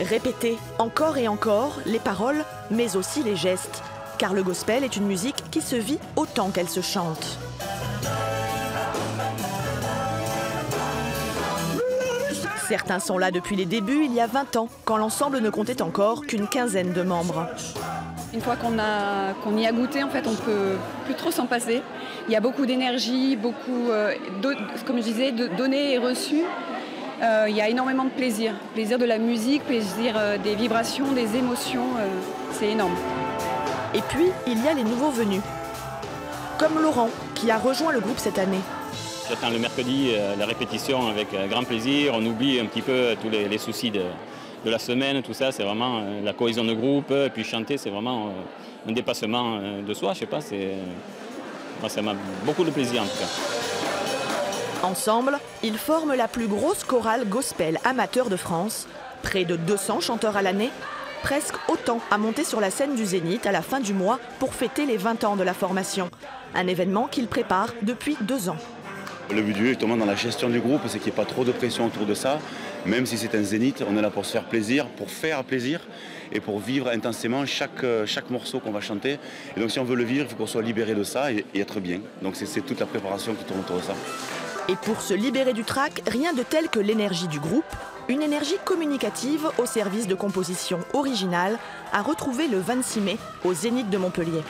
Répéter encore et encore les paroles, mais aussi les gestes, car le gospel est une musique qui se vit autant qu'elle se chante. Certains sont là depuis les débuts, il y a 20 ans, quand l'ensemble ne comptait encore qu'une quinzaine de membres. Une fois qu'on y a goûté, en fait, on peut plus trop s'en passer. Il y a beaucoup d'énergie, beaucoup, euh, comme je disais, de donner et reçu. Euh, il y a énormément de plaisir. Plaisir de la musique, plaisir euh, des vibrations, des émotions. c'est énorme. Et puis, il y a les nouveaux venus. Comme Laurent, qui a rejoint le groupe cette année. J'attends le mercredi la répétition avec grand plaisir. On oublie un petit peu tous les, soucis de, la semaine, tout ça. C'est vraiment la cohésion de groupe. Et puis chanter, c'est vraiment un dépassement de soi. Je sais pas, c'est ça m'a beaucoup de plaisir en tout cas. Ensemble, ils forment la plus grosse chorale gospel amateur de France. Près de 200 chanteurs à l'année, presque autant à monter sur la scène du Zénith à la fin du mois pour fêter les 20 ans de la formation. Un événement qu'ils préparent depuis deux ans. Le but du jeu, justement, dans la gestion du groupe, c'est qu'il n'y ait pas trop de pression autour de ça. Même si c'est un zénith, on est là pour se faire plaisir, pour faire plaisir et pour vivre intensément chaque, euh, chaque morceau qu'on va chanter. Et donc si on veut le vivre, il faut qu'on soit libéré de ça et, être bien. Donc c'est toute la préparation qui tourne autour de ça. Et pour se libérer du trac, rien de tel que l'énergie du groupe, une énergie communicative au service de composition originale à retrouver le 26 mai au Zénith de Montpellier.